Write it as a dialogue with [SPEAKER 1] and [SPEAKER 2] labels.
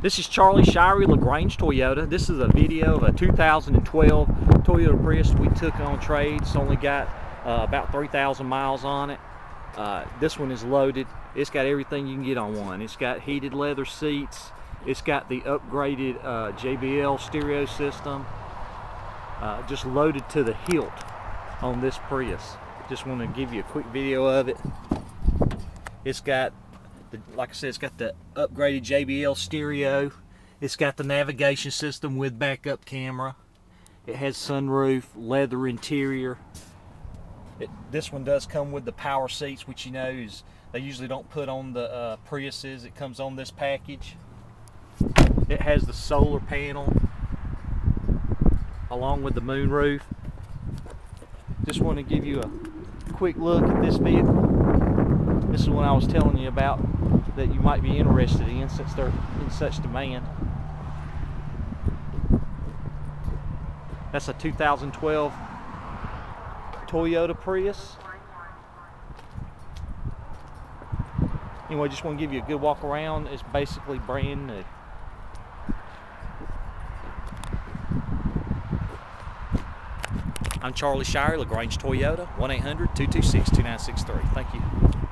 [SPEAKER 1] This is Charlie Shirey, LaGrange Toyota. This is a video of a 2012 Toyota Prius we took on trade. It's only got uh, about 3,000 miles on it. Uh, this one is loaded. It's got everything you can get on one. It's got heated leather seats. It's got the upgraded uh, JBL stereo system. Uh, just loaded to the hilt on this Prius. Just want to give you a quick video of it. It's got the, like I said, it's got the upgraded JBL stereo. It's got the navigation system with backup camera. It has sunroof, leather interior. It, this one does come with the power seats, which you know is they usually don't put on the uh, Priuses. It comes on this package. It has the solar panel along with the moonroof. Just want to give you a quick look at this vehicle. This is what I was telling you about that you might be interested in since they're in such demand. That's a 2012 Toyota Prius. Anyway, just want to give you a good walk around. It's basically brand new. I'm Charlie Shirey, LaGrange Toyota, 1-800-226-2963. Thank you.